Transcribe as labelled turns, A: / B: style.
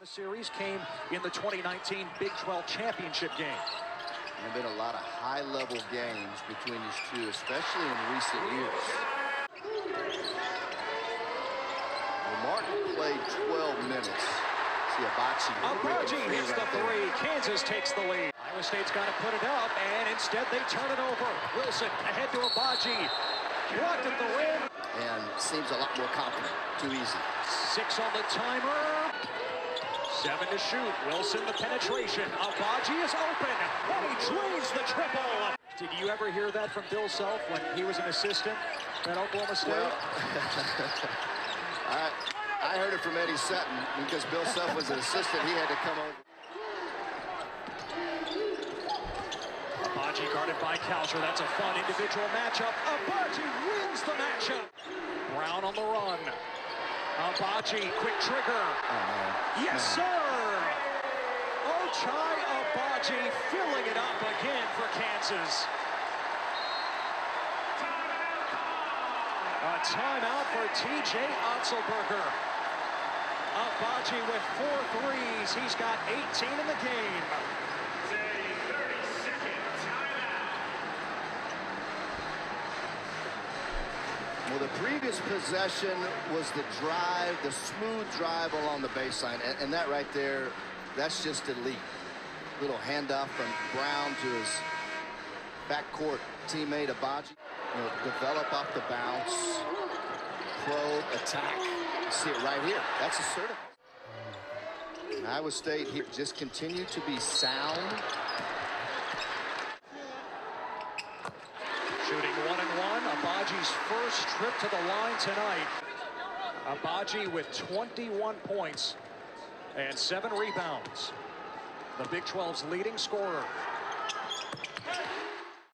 A: The series came in the 2019 Big 12 championship game.
B: There have been a lot of high-level games between these two, especially in recent years. Well, Martin played 12 minutes. See Agbaji.
A: Agbaji hits the three. Kansas takes the lead. Iowa State's got to put it up, and instead they turn it over. Wilson ahead to Agbaji. Blocked at the rim.
B: And seems a lot more confident. Too easy.
A: Six on the timer. Seven to shoot. Wilson the penetration. Agbaji is open. And he drains the triple. Did you ever hear that from Bill Self when he was an assistant at Oklahoma State?
B: Well, I, I heard it from Eddie Sutton because Bill Self was an assistant. He had to come over.
A: Agbaji guarded by Kalscheur. That's a fun individual matchup. Agbaji wins the matchup. Brown on the run. Agbaji, quick trigger.
B: Oh,
A: yes, sir. Ochai Agbaji filling it up again for Kansas. A timeout for TJ Otzelberger. Agbaji with four threes. He's got 18 in the game.
B: The previous possession was the drive, the smooth drive along the baseline. And, and that right there, that's just elite. Little handoff from Brown to his backcourt teammate Agbaji. You know, develop off the bounce. Probe, attack. See it right here. That's assertive. And Iowa State here just continue to be sound.
A: Shooting one and one. Agbaji's first trip to the line tonight. Agbaji with 21 points and seven rebounds. The Big 12's leading scorer.